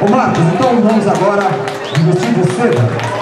Ô Marcos, então vamos agora de você. seda.